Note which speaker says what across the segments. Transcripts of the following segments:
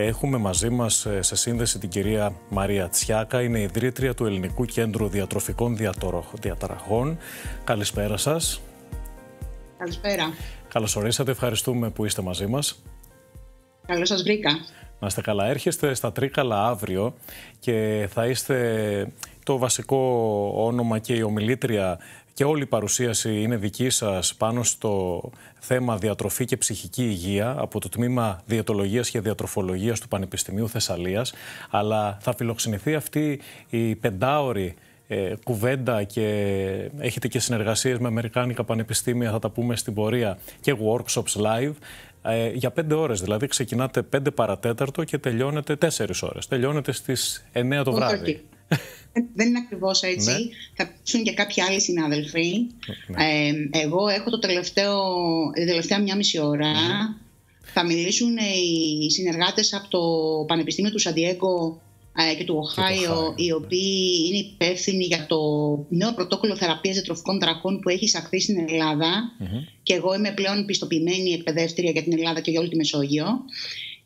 Speaker 1: Έχουμε μαζί μας ε, σε σύνδεση την κυρία Μαρία Τσιάκα, είναι ιδρύτρια του Ελληνικού Κέντρου Διατροφικών Διαταραχών. Καλησπέρα σας.
Speaker 2: Καλησπέρα.
Speaker 1: Καλώς ορίσατε, ευχαριστούμε που είστε μαζί μας.
Speaker 2: Καλώς σας βρήκα.
Speaker 1: Να είστε καλά. Έρχεστε στα Τρίκαλα αύριο και θα είστε το βασικό όνομα και η ομιλήτρια και όλη η παρουσίαση είναι δική σας πάνω στο θέμα διατροφή και ψυχική υγεία από το τμήμα Διαιτολογίας και Διατροφολογίας του Πανεπιστημίου Θεσσαλίας. Αλλά θα φιλοξενηθεί αυτή η πεντάωρη ε, κουβέντα και έχετε και συνεργασίες με Αμερικάνικα πανεπιστήμια, θα τα πούμε στην πορεία, και workshops live. Ε, για πέντε ώρες, δηλαδή ξεκινάτε πέντε παρατέταρτο και τελειώνετε τέσσερις ώρες. Τελειώνετε στις 9 το βράδυ.
Speaker 2: Δεν είναι ακριβώς έτσι. Ναι. Θα πείσουν και κάποιοι άλλοι συνάδελφοι. Ναι. Ε, εγώ έχω το τελευταίο, τελευταία μια μισή ώρα. Θα μιλήσουν οι συνεργάτες από το Πανεπιστήμιο του Σαντιέγκο ε, και του Οχάιο, οι οποίοι είναι υπεύθυνοι για το νέο πρωτόκολλο θεραπείας διατροφικών τραχών που έχει εισαχθεί στην ελλαδα Και εγώ είμαι πλέον πιστοποιημένη εκπαιδεύτρια για την Ελλάδα και για όλη τη Μεσόγειο.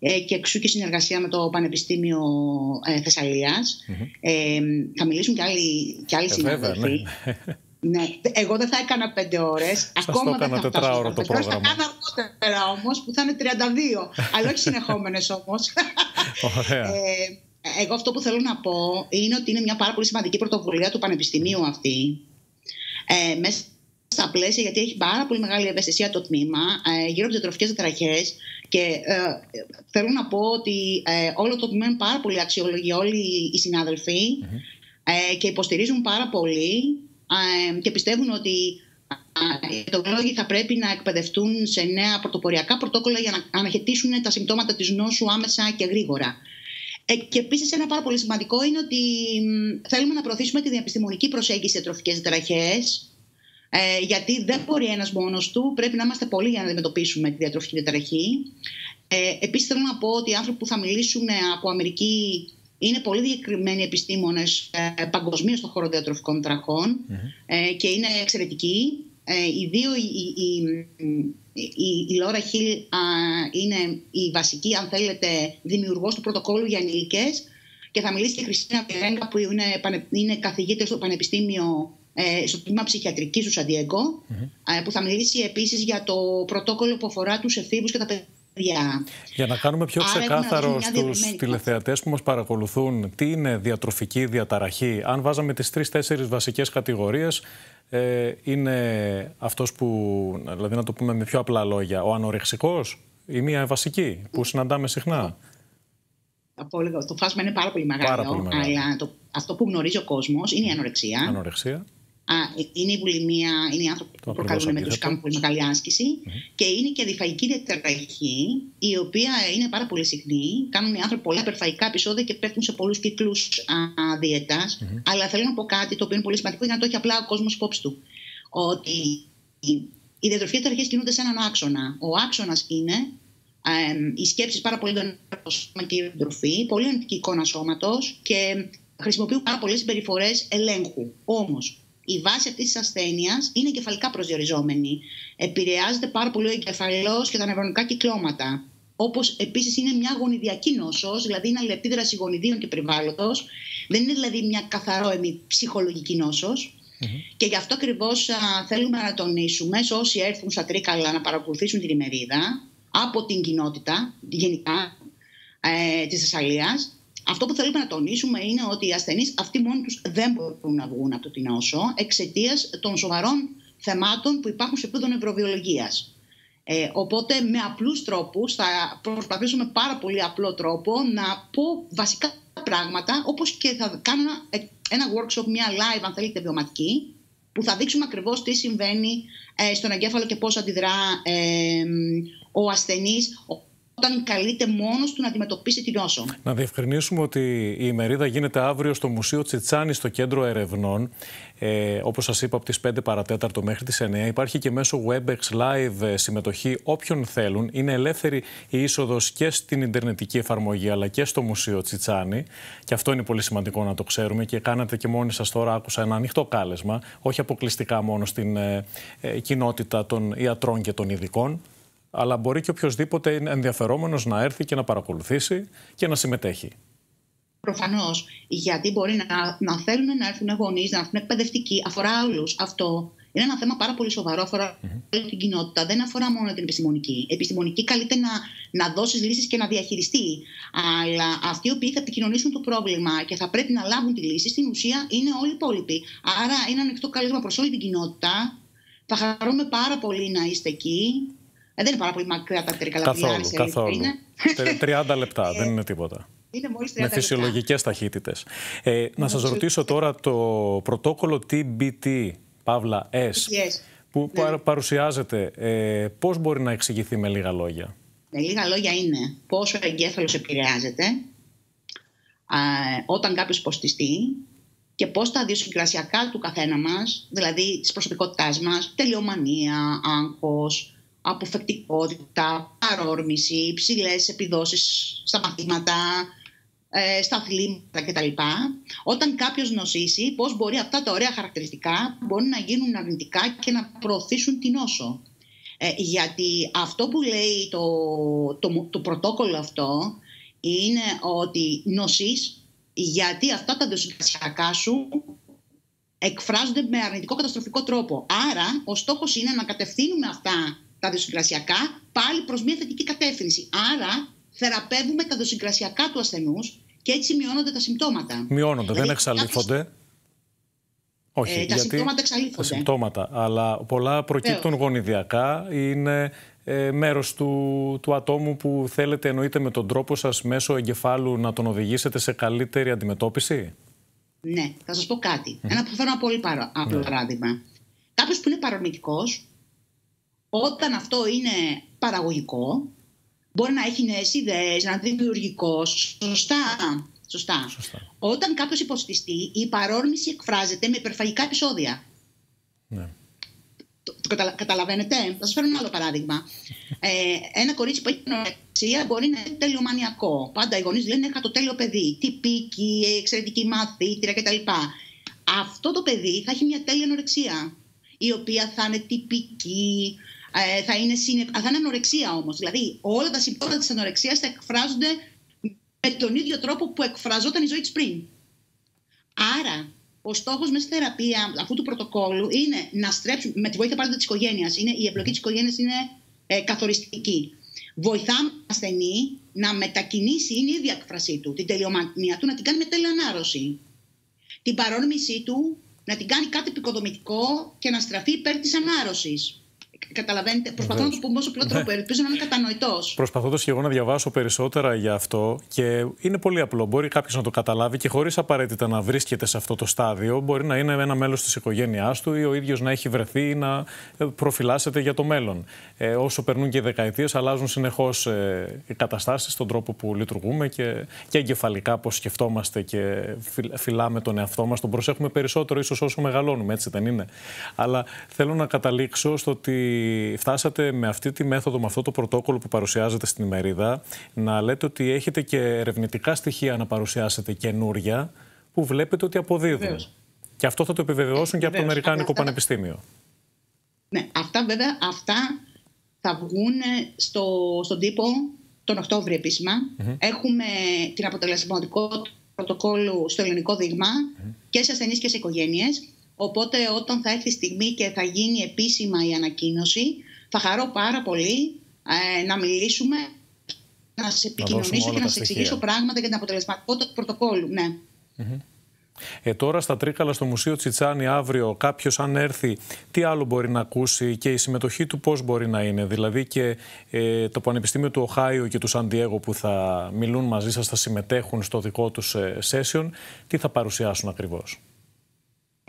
Speaker 2: Ε, και εξού και συνεργασία με το Πανεπιστήμιο ε, Θεσσαλίας. Ε, θα μιλήσουν και άλλοι, και άλλοι συνάδελφοι. Ναι. ναι. Εγώ δεν θα έκανα πέντε ώρες.
Speaker 1: Ακόμα το έκανα τετράωρο το πρόγραμμα. Θα
Speaker 2: κάνω αργότερα όμως, που θα είναι 32. αλλά όχι συνεχόμενες όμως. ε, εγώ αυτό που θέλω να πω είναι ότι είναι μια πάρα πολύ σημαντική πρωτοβουλία του Πανεπιστημίου αυτή. Ε, μέσα στα πλαίσια, γιατί έχει πάρα πολύ μεγάλη ευαισθησία το τμήμα ε, γύρω από τις διατροφικέ διαταραχέ. Και ε, θέλω να πω ότι ε, όλο το τμήμα είναι πάρα πολύ αξιολογή, όλοι οι συναδελφοι ε, και υποστηρίζουν πάρα πολύ και πιστεύουν ότι οι εντολόγοι θα πρέπει να εκπαιδευτούν σε νέα πρωτοποριακά πρωτόκολλα για να αναχαιτήσουν τα συμπτώματα της νόσου άμεσα και γρήγορα. Ε, και επίσης, ένα πάρα πολύ σημαντικό είναι ότι θέλουμε να προωθήσουμε τη διαπιστημονική προσέγγιση σε τροφικέ διαταραχέ. Ε, γιατί δεν μπορεί ένας μόνος του, πρέπει να είμαστε πολλοί για να αντιμετωπίσουμε τη διατροφική διαταραχή. Ε, Επίσης, θέλω να πω ότι οι άνθρωποι που θα μιλήσουν από Αμερική είναι πολύ διακριμένοι επιστήμονες ε, παγκοσμίως στον χώρο διατροφικών ε, και είναι εξαιρετικοί. Ε, οι δύο, η, η, η, η Λόρα Χιλ είναι η βασική, αν θέλετε, δημιουργός του πρωτοκόλλου για ενήλικες και θα μιλήσει και η Χριστίνα Περέγκα που είναι, είναι καθηγήτρια στο Πανεπιστήμιο ε, στο τμήμα ψυχιατρικής του σαντιεγκο που θα μιλήσει επίσης για το πρωτόκολλο που αφορά τους εφήβους και τα παιδιά.
Speaker 1: Για να κάνουμε πιο ξεκάθαρο στους τηλεθεατές που μας παρακολουθούν, τι είναι διατροφική διαταραχή. Αν βάζαμε τις τρει-τέσσερι βασικές κατηγορίες, ε, είναι αυτός που, δηλαδή να το πούμε με πιο απλά λόγια, ο ανορεξικός, η μία βασική που συναντάμε συχνά;
Speaker 2: Το φάσμα είναι πάρα πολύ μεγάλο, πάρα πολύ μεγάλο. αλλά το, αυτό που γνωρίζει ο κόσμος είναι η ανορεξία.
Speaker 1: Ανορεξία.
Speaker 2: Α, είναι η βουλημία, είναι οι άνθρωποι που προκαλούν με τους κάνουν πολύ μεγάλη άσκηση και είναι και διφαγική διαταραχή, η οποία είναι πάρα πολύ συχνή. Κάνουν οι άνθρωποι πολλά υπερφαγικά επεισόδια και πέφτουν σε πολλούς κύκλους δίαιτας. Αλλά θέλω να πω κάτι το οποίο είναι πολύ σημαντικό για να το έχει απλά ο κόσμος υπόψη του. Ότι οι διατροφικές διαταραχέ κινούνται σε έναν άξονα. Ο άξονας είναι ε, οι σκέψει πάρα πολύ σώμα και η διατροφή, πολύ αντική εικόνα σώματος και χρησιμοποιούν πάρα πολλές συμπεριφορές ελέγχου. Όμως, η βάση αυτής της ασθένειας είναι εγκεφαλικά προσδιοριζόμενη. Επηρεάζεται πάρα πολύ ο εγκεφαλός και τα νευρονικά κυκλώματα. Όπως επίσης είναι μια γονιδιακή νόσος, δηλαδή είναι αλληλεπίδραση γονιδίων και περιβάλλοντος. Δεν είναι δηλαδή μια καθαρό ψυχολογική νόσος. Και γι' αυτό ακριβώς θέλουμε να τονίσουμε σε όσοι έρθουν στα Τρίκαλα να παρακολουθήσουν την ημερίδα από την κοινότητα γενικά ε, της Θεσσαλίας αυτό που θέλουμε να τονίσουμε είναι ότι οι ασθενείς αυτοί μόνοι τους δεν μπορούν να βγουν από το την νόσο εξαιτίας των σοβαρών θεμάτων που υπάρχουν σε επίπεδο νευροβιολογίας. Ε, οπότε με απλούς τρόπους θα προσπαθήσουμε πάρα πολύ απλό τρόπο να πω βασικά πράγματα όπως και θα κάνω ένα, ένα workshop, μια live αν θέλετε βιωματική που θα δείξουμε ακριβώς τι συμβαίνει ε, στον εγκέφαλο και πώς αντιδρά ε, ο ασθενής όταν καλείται μόνος του να αντιμετωπίσει την νόσο.
Speaker 1: Να διευκρινίσουμε ότι η ημερίδα γίνεται αύριο στο Μουσείο Τσιτσάνη, στο κέντρο ερευνών. Ε, Όπως σας είπα, από τις 5 παρατέταρτο μέχρι τις 9. Υπάρχει και μέσω WebEx Live ε, συμμετοχή όποιον θέλουν. Είναι ελεύθερη η είσοδος και στην Ιντερνετική εφαρμογή αλλά και στο Μουσείο Τσιτσάνη. Και αυτό είναι πολύ σημαντικό να το ξέρουμε. Και κάνατε και μόνοι σας τώρα, άκουσα ένα ανοιχτό κάλεσμα, όχι αποκλειστικά μόνο στην ε, ε κοινότητα των ιατρών και των ειδικών αλλά μπορεί και οποιοδήποτε ενδιαφερόμενος να έρθει και να παρακολουθήσει και να συμμετέχει.
Speaker 2: Προφανώς. Γιατί μπορεί να, να θέλουν να έρθουν γονείς, να έρθουν εκπαιδευτικοί. Αφορά όλους αυτό. Είναι ένα θέμα πάρα πολύ σοβαρό, αφορά mm-hmm. την κοινότητα. Δεν αφορά μόνο την επιστημονική. Επιστημονική καλείται να, να δώσει λύσεις και να διαχειριστεί. Αλλά αυτοί οι οποίοι θα επικοινωνήσουν το πρόβλημα και θα πρέπει να λάβουν τη λύση, στην ουσία είναι όλοι οι υπόλοιποι. Άρα είναι ανοιχτό κάλεσμα προς όλη την κοινότητα. Θα χαρούμε πάρα πολύ να είστε εκεί. Ε, δεν είναι πάρα πολύ μακριά τα τερικά
Speaker 1: Καθόλου, καθόλου. 30 λεπτά, δεν είναι τίποτα.
Speaker 2: Είναι μόλις 30
Speaker 1: με φυσιολογικές ταχύτητες. Ε, να σας ρωτήσω τώρα το πρωτόκολλο TBT Παύλα S, που ναι. παρουσιάζεται, ε, πώς μπορεί να εξηγηθεί με λίγα λόγια;
Speaker 2: Με λίγα λόγια είναι πόσο ο εγκέφαλος επηρεάζεται όταν κάποιος υποστηστεί και πώς τα ιδιοσυγκρασιακά του καθένα μας, δηλαδή της προσωπικότητάς μας, τελειομανία, άγχος, αποφεκτικότητα, παρόρμηση, υψηλές επιδόσεις στα μαθήματα, ε, στα αθλήματα κτλ. Όταν κάποιος νοσήσει, πώς μπορεί αυτά τα ωραία χαρακτηριστικά μπορεί να γίνουν αρνητικά και να προωθήσουν την νόσο. Ε, γιατί αυτό που λέει το, το, το πρωτόκολλο αυτό είναι ότι νοσείς γιατί αυτά τα δοσικασιακά σου εκφράζονται με αρνητικό καταστροφικό τρόπο. Άρα, ο στόχος είναι να κατευθύνουμε αυτά τα δοσικρασιακά πάλι προς μια θετική κατεύθυνση. Άρα, θεραπεύουμε τα δοσυγκρασιακά του ασθενούς και έτσι μειώνονται τα συμπτώματα.
Speaker 1: Μειώνονται, δεν δηλαδή, εξαλείφονται.
Speaker 2: Όχι, ε, τα συμπτώματα εξαλείφονται. Τα
Speaker 1: συμπτώματα, αλλά πολλά προκύπτουν γονιδιακά, είναι ε, μέρος του, του ατόμου που θέλετε εννοείται με τον τρόπο σας μέσω εγκεφάλου να τον οδηγήσετε σε καλύτερη αντιμετώπιση;
Speaker 2: Ναι, θα σας πω κάτι. Ένα, θα φέρω ένα πολύ απλό ναι. παράδειγμα. Κάποιος που είναι παρορμητικός, όταν αυτό είναι παραγωγικό, Μπορεί να έχει νέες ιδέες, να είναι δημιουργικό. Σωστά. Σωστά. Σωστά. Όταν κάποιος υποστηστεί, η παρόρμηση εκφράζεται με υπερφαγικά επεισόδια. Ναι. Το, το καταλαβαίνετε; Θα σας φέρω ένα άλλο παράδειγμα. ε, ένα κορίτσι που έχει νοεξία μπορεί να είναι τελειομανιακό. Πάντα οι γονείς λένε: Είχα το τέλειο παιδί. Τυπική, εξαιρετική μαθήτρια κτλ. Αυτό το παιδί θα έχει μια τέλεια νορεξία. Η οποία θα είναι τυπική, ε, θα, είναι συνε... θα είναι ανορεξία όμως. Δηλαδή όλα τα συμπτώματα της ανορεξίας θα εκφράζονται με τον ίδιο τρόπο που εκφραζόταν η ζωή της πριν. Άρα, ο στόχος μέσα στη θεραπεία αυτού του πρωτοκόλλου είναι να στρέψουμε, με τη βοήθεια πάντα της οικογένειας, είναι, η εμπλοκή της οικογένειας είναι ε, καθοριστική. Βοηθάμε τον ασθενή να μετακινήσει, είναι η ίδια εκφρασή του, την τελειομανία του, να την κάνει με τέλεια ανάρρωση. Την παρόρμησή του να την κάνει κάτι επικοδομητικό και να στραφεί υπέρ της ανάρρωσης. Καταλαβαίνετε. Προσπαθώ να το πούμε όσο πιο τρόπο. Ναι. Ελπίζω να είναι κατανοητός.
Speaker 1: Προσπαθώντας και εγώ να διαβάσω περισσότερα για αυτό και είναι πολύ απλό. Μπορεί κάποιος να το καταλάβει και χωρίς απαραίτητα να βρίσκεται σε αυτό το στάδιο. Μπορεί να είναι ένα μέλος της οικογένειάς του ή ο ίδιος να έχει βρεθεί ή να ε, προφυλάσσεται για το μέλλον. Ε, όσο περνούν και οι δεκαετίες, αλλάζουν συνεχώς ε, οι καταστάσεις στον τρόπο που λειτουργούμε και, και εγκεφαλικά πώς σκεφτόμαστε και φυλάμε τον εαυτό μας. Τον προσέχουμε περισσότερο ίσως όσο μεγαλώνουμε, έτσι δεν είναι. Αλλά θέλω να καταλήξω στο ότι φτάσατε με αυτή τη μέθοδο, με αυτό το πρωτόκολλο που παρουσιάζετε στην ημερίδα, να λέτε ότι έχετε και ερευνητικά στοιχεία να παρουσιάσετε καινούρια που βλέπετε ότι αποδίδουν. Και αυτό θα το επιβεβαιώσουν και από το Αμερικάνικο Πανεπιστήμιο.
Speaker 2: Ναι, αυτά βέβαια αυτά θα βγουν στο, στον τύπο τον Οκτώβριο Έχουμε την αποτελεσματικότητα του πρωτοκόλλου στο ελληνικό και σε ασθενείς και σε οικογένειες. Οπότε όταν θα έρθει η στιγμή και θα γίνει επίσημα η ανακοίνωση, θα χαρώ πάρα πολύ ε, να μιλήσουμε, να σε επικοινωνήσω και να σε εξηγήσω πράγματα για την αποτελεσματικότητα του πρωτοκόλλου. Ναι.
Speaker 1: Ε, τώρα στα Τρίκαλα στο Μουσείο Τσιτσάνι αύριο κάποιος αν έρθει τι άλλο μπορεί να ακούσει και η συμμετοχή του πώς μπορεί να είναι; Δηλαδή και ε, το Πανεπιστήμιο του Οχάιο και του Σαντιέγο που θα μιλούν μαζί σας, θα συμμετέχουν στο δικό τους ε, session. Τι θα παρουσιάσουν ακριβώς;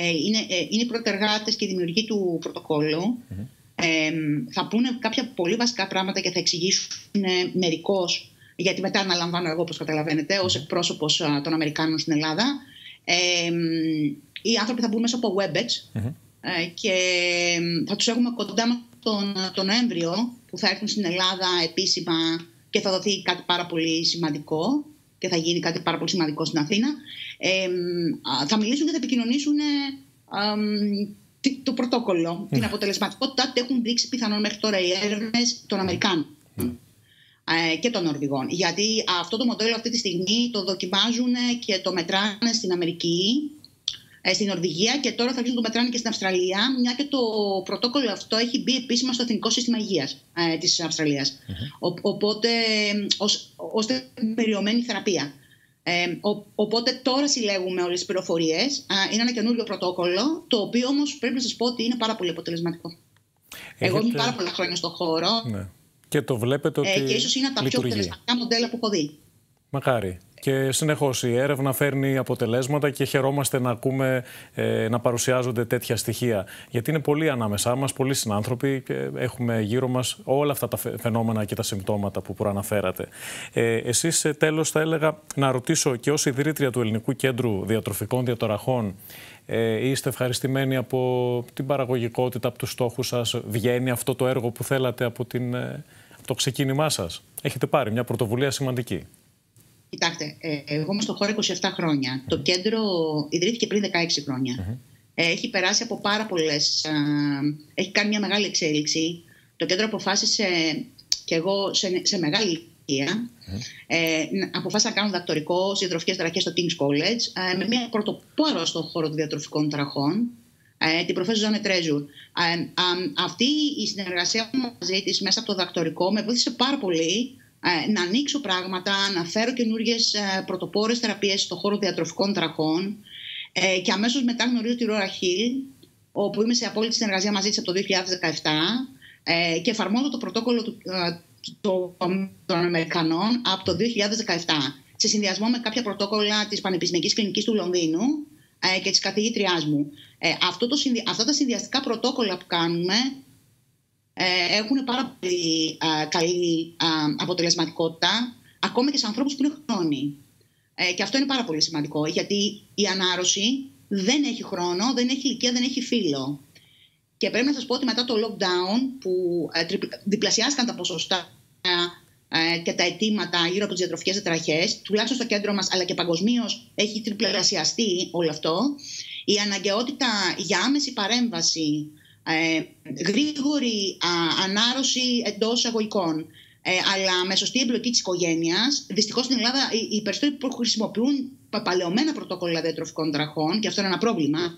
Speaker 2: Ε, είναι, ε, είναι οι πρωτεργάτε και οι δημιουργοί του πρωτοκόλλου. Ε, θα πούνε κάποια πολύ βασικά πράγματα και θα εξηγήσουν μερικώς, γιατί μετά αναλαμβάνω εγώ, όπως καταλαβαίνετε, ως εκπρόσωπος των Αμερικάνων στην Ελλάδα. οι άνθρωποι θα μπουν μέσα από WebEx και θα τους έχουμε κοντά μας τον, τον Νοέμβριο που θα έρθουν στην Ελλάδα επίσημα και θα δοθεί κάτι πάρα πολύ σημαντικό και θα γίνει κάτι πάρα πολύ σημαντικό στην Αθήνα, ε, θα μιλήσουν και θα επικοινωνήσουν ε, το πρωτόκολλο, την αποτελεσματικότητά του έχουν δείξει πιθανόν μέχρι τώρα οι έρευνε των Αμερικάνων ε, και των Νορβηγών. Γιατί αυτό το μοντέλο αυτή τη στιγμή το δοκιμάζουν και το μετράνε στην Αμερική, ε, στην Νορβηγία και τώρα θα αρχίσουν το μετράνε και στην Αυστραλία, μια και το πρωτόκολλο αυτό έχει μπει επίσημα στο Εθνικό Σύστημα Υγείας ε, της αυστραλια Οπότε, ώστε περιομένη θεραπεία. Ε, οπότε τώρα συλλέγουμε όλες τις πληροφορίες. Είναι ένα καινούριο πρωτόκολλο, το οποίο όμως πρέπει να σας πω ότι είναι πάρα πολύ αποτελεσματικό. Εγώ είμαι πάρα πολλά χρόνια στον χώρο. Ναι.
Speaker 1: Και το βλέπετε ότι. Ε,
Speaker 2: και ίσως είναι από τα πιο αποτελεσματικά μοντέλα που έχω δει.
Speaker 1: Μακάρι. Και συνεχώς η έρευνα φέρνει αποτελέσματα και χαιρόμαστε να ακούμε ε, να παρουσιάζονται τέτοια στοιχεία. Γιατί είναι πολλοί ανάμεσά μας, πολλοί συνάνθρωποι και έχουμε γύρω μας όλα αυτά τα φαινόμενα και τα συμπτώματα που προαναφέρατε. Ε, Εσείς, ε, τέλος, θα έλεγα να ρωτήσω και ως ιδρύτρια του Ελληνικού Κέντρου Διατροφικών Διατοραχών, ε, είστε ευχαριστημένοι από την παραγωγικότητα, από τους στόχους σας, βγαίνει αυτό το έργο που θέλατε από την, ε, το ξεκίνημά σας; Έχετε πάρει μια πρωτοβουλία σημαντική.
Speaker 2: Κοιτάξτε, ε, εγώ είμαι στο χώρο 27 χρόνια. Το κέντρο ιδρύθηκε πριν 16 χρόνια. Ε, έχει περάσει από πάρα πολλές. Έχει κάνει μια μεγάλη εξέλιξη. Το κέντρο αποφάσισε και εγώ σε, σε μεγάλη ηλικία. Ε, αποφάσισα να κάνω δακτορικό σε διατροφικέ ταραχές στο King's College ε, με μια πρωτοπόρο στον χώρο των διατροφικών ταραχών, ε, την προφέσου Ζωνε Τρέζουρ. Ε, αυτή η συνεργασία μαζί της μέσα από το δακτορικό με βοήθησε πάρα πολύ ε, να ανοίξω πράγματα, να φέρω καινούριε πρωτοπόρες θεραπείες στον χώρο διατροφικών τραχών. Ε, και αμέσως μετά γνωρίζω τη Ρόρα Χιλ, όπου είμαι σε απόλυτη συνεργασία μαζί της από το 2017 ε, και εφαρμόζω το πρωτόκολλο του, των Αμερικανών από το 2017 σε συνδυασμό με κάποια πρωτόκολλα της Πανεπιστημιακής Κλινικής του Λονδίνου και της καθηγήτριάς μου. αυτό το, αυτά τα συνδυαστικά πρωτόκολλα που κάνουμε ε, έχουν πάρα πολύ καλή αποτελεσματικότητα ακόμα και σε ανθρώπους που είναι χρόνοι. Ε, και αυτό είναι πάρα πολύ σημαντικό γιατί η ανάρρωση δεν έχει χρόνο, δεν έχει ηλικία, δεν έχει φύλλο. Και πρέπει να σας πω ότι μετά το lockdown που ε, διπλασιάστηκαν τα ποσοστά και τα αιτήματα γύρω από τις διατροφικές τετραχές, τουλάχιστον στο κέντρο μας αλλά και παγκοσμίως έχει τριπλασιαστεί όλο αυτό, η αναγκαιότητα για άμεση παρέμβαση ε, γρήγορη α, ανάρρωση εντός αγωγικών, ε, αλλά με σωστή εμπλοκή της οικογένειας. Δυστυχώς στην Ελλάδα οι, οι περισσότεροι που χρησιμοποιούν παλαιωμένα πρωτόκολλα διατροφικών τραχών, και αυτό είναι ένα πρόβλημα,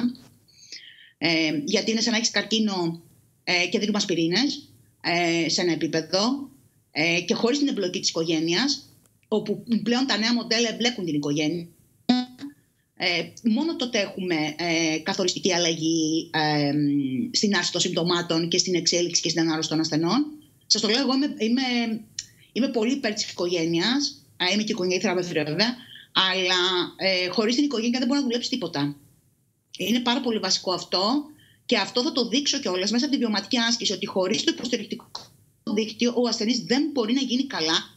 Speaker 2: ε, γιατί είναι σαν να έχεις καρκίνο ε, και δίνουμε ασπιρίνε ε, σε ένα επίπεδο ε, και χωρίς την εμπλοκή της οικογένειας, όπου πλέον τα νέα μοντέλα εμπλέκουν την οικογένεια ε, μόνο τότε έχουμε ε, καθοριστική αλλαγή ε, στην άρση των συμπτωμάτων και στην εξέλιξη και στην ανάρρωση των ασθενών. Σας το λέω, εγώ είμαι, είμαι, είμαι πολύ υπέρ της οικογένειας. Είμαι και οικογένεια βέβαια. Αλλά ε, χωρίς την οικογένεια δεν μπορεί να δουλέψεις τίποτα. Είναι πάρα πολύ βασικό αυτό και αυτό θα το δείξω κιόλας μέσα από τη βιωματική άσκηση. Ότι χωρίς το υποστηρικτικό δίκτυο ο ασθενής δεν μπορεί να γίνει καλά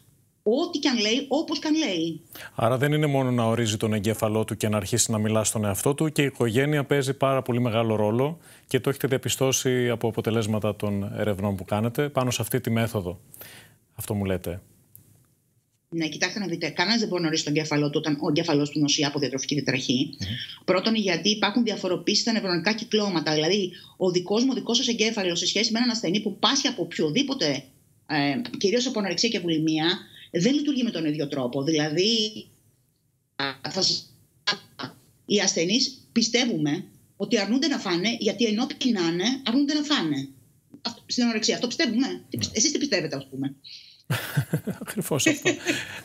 Speaker 2: ό,τι και αν λέει, όπως και αν λέει.
Speaker 1: Άρα δεν είναι μόνο να ορίζει τον εγκέφαλό του και να αρχίσει να μιλά στον εαυτό του, και η οικογένεια παίζει πάρα πολύ μεγάλο ρόλο και το έχετε διαπιστώσει από αποτελέσματα των ερευνών που κάνετε πάνω σε αυτή τη μέθοδο. Αυτό μου λέτε.
Speaker 2: Ναι, κοιτάξτε να δείτε. Κανένας δεν μπορεί να ορίσει τον εγκέφαλό του όταν ο εγκέφαλός του νοσεί από διατροφική τετραχή. Mm-hmm. Πρώτον, γιατί υπάρχουν διαφοροποίησεις στα νευρονικά κυκλώματα. Δηλαδή, ο δικός μου δικός σας εγκέφαλος σε σχέση με έναν ασθενή που πάσχει από οποιοδήποτε, ε, κυρίως από ανορεξία και βουλημία, δεν λειτουργεί με τον ίδιο τρόπο. Δηλαδή, θα οι ασθενείς πιστεύουμε ότι αρνούνται να φάνε γιατί ενώ πεινάνε, αρνούνται να φάνε. Στην ορεξία. Αυτό πιστεύουμε. Ναι. Εσείς τι πιστεύετε, ας πούμε.
Speaker 1: Ακριβώς αυτό.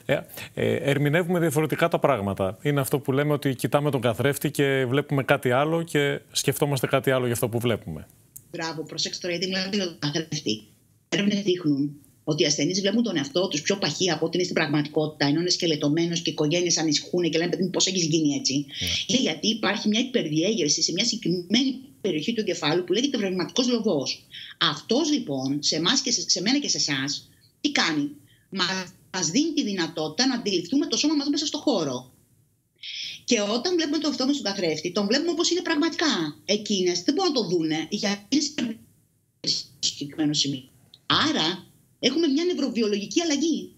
Speaker 1: ε, ε, ερμηνεύουμε διαφορετικά τα πράγματα. Είναι αυτό που λέμε ότι κοιτάμε τον καθρέφτη και βλέπουμε κάτι άλλο και σκεφτόμαστε κάτι άλλο για αυτό που βλέπουμε.
Speaker 2: Μπράβο, προσέξτε τώρα γιατί μιλάμε για τον καθρέφτη. Έρευνες δείχνουν ότι οι ασθενείς βλέπουν τον εαυτό τους πιο παχύ από ό,τι είναι στην πραγματικότητα, ενώ είναι σκελετωμένος και οι οικογένειες ανησυχούν και λένε: Πώς έχεις γίνει έτσι. Yeah. Είναι γιατί υπάρχει μια υπερδιέγερση σε μια συγκεκριμένη περιοχή του εγκεφάλου που λέγεται βρευματικό λογός. Αυτός λοιπόν, σε εμάς και σε, σε μένα και σε εσάς, τι κάνει; Μας δίνει τη δυνατότητα να αντιληφθούμε το σώμα μας μέσα στο χώρο. Και όταν βλέπουμε τον εαυτό μας στον καθρέφτη, τον βλέπουμε όπως είναι πραγματικά. Εκείνες δεν μπορούν να το δούνε γιατί είναι σε συγκεκριμένο σημείο. Άρα έχουμε μια νευροβιολογική αλλαγή.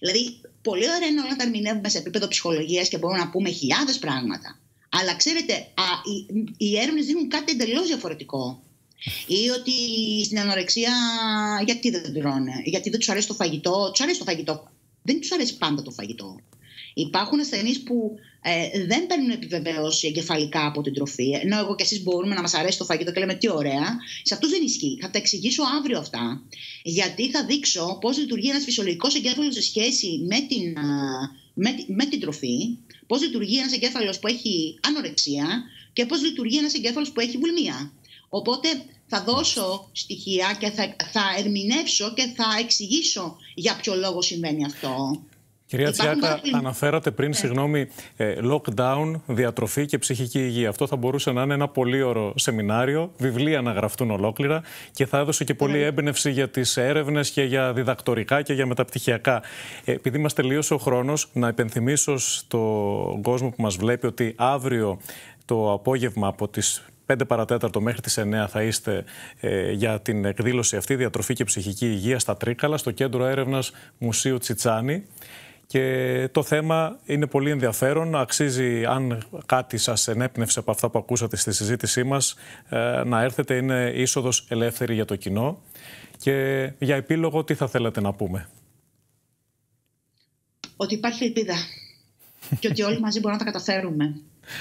Speaker 2: Δηλαδή, πολύ ωραία είναι όλα τα ερμηνεύουμε σε επίπεδο ψυχολογίας και μπορούμε να πούμε χιλιάδες πράγματα. Αλλά ξέρετε, α, οι, οι έρευνες δίνουν κάτι εντελώς διαφορετικό. Ή ότι στην ανορεξία γιατί δεν τρώνε, γιατί δεν τους αρέσει το φαγητό. Τους αρέσει το φαγητό. Δεν τους αρέσει πάντα το φαγητό. Υπάρχουν ασθενείς που ε, δεν παίρνουν επιβεβαίωση εγκεφαλικά από την τροφή, ενώ εγώ και εσείς μπορούμε να μας αρέσει το φαγητό και λέμε τι ωραία. Σε αυτούς δεν ισχύει. Θα τα εξηγήσω αύριο αυτά. Γιατί θα δείξω πώς λειτουργεί ένας φυσιολογικός εγκέφαλος σε σχέση με την, με, με την τροφή, πώς λειτουργεί ένας εγκέφαλος που έχει ανορεξία και πώς λειτουργεί ένας εγκέφαλος που έχει βουλμία. Οπότε θα δώσω στοιχεία και θα, θα ερμηνεύσω και θα εξηγήσω για ποιο λόγο συμβαίνει αυτό.
Speaker 1: Κυρία Τσιάκα, αναφέρατε πριν, ναι. συγγνώμη, ε, lockdown, διατροφή και ψυχική υγεία. Αυτό θα μπορούσε να είναι ένα πολύ ωραίο σεμινάριο, βιβλία να γραφτούν ολόκληρα και θα έδωσε και πολύ ναι. έμπνευση για τις έρευνες και για διδακτορικά και για μεταπτυχιακά. Ε, επειδή μας τελείωσε ο χρόνος, να υπενθυμίσω στον κόσμο που μας βλέπει ότι αύριο το απόγευμα από τις 5 παρατέταρτο μέχρι τις 9 θα είστε ε, για την εκδήλωση αυτή διατροφή και ψυχική υγεία στα Τρίκαλα, στο κέντρο έρευνας Μουσείου Τσιτσάνη. Και το θέμα είναι πολύ ενδιαφέρον. Αξίζει, αν κάτι σας ενέπνευσε από αυτά που ακούσατε στη συζήτησή μας, ε, να έρθετε. Είναι είσοδος ελεύθερη για το κοινό. Και για επίλογο, τι θα θέλατε να πούμε;
Speaker 2: Ότι υπάρχει ελπίδα. και ότι όλοι μαζί μπορούμε να τα καταφέρουμε.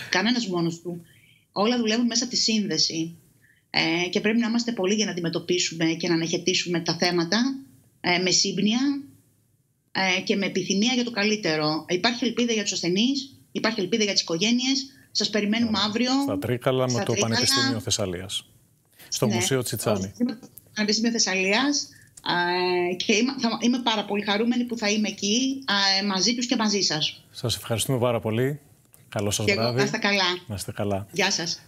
Speaker 2: Κανένας μόνος του. Όλα δουλεύουν μέσα από τη σύνδεση. Ε, και πρέπει να είμαστε πολλοί για να αντιμετωπίσουμε και να αναχαιτήσουμε τα θέματα ε, με σύμπνοια, ε, και με επιθυμία για το καλύτερο. Υπάρχει ελπίδα για τους ασθενείς, υπάρχει ελπίδα για τις οικογένειες. Σας περιμένουμε αύριο.
Speaker 1: Στα Τρίκαλα με το Πανεπιστήμιο Θεσσαλίας. Στο ναι, Μουσείο Τσιτσάνη. Στο
Speaker 2: Πανεπιστήμιο Θεσσαλίας. Ε, και είμαι, θα, είμαι πάρα πολύ χαρούμενη που θα είμαι εκεί ε, μαζί τους και μαζί σας.
Speaker 1: Σας ευχαριστούμε πάρα πολύ. Καλό σας βράδυ.
Speaker 2: να είστε καλά.
Speaker 1: Να είστε καλά.
Speaker 2: Γεια σας.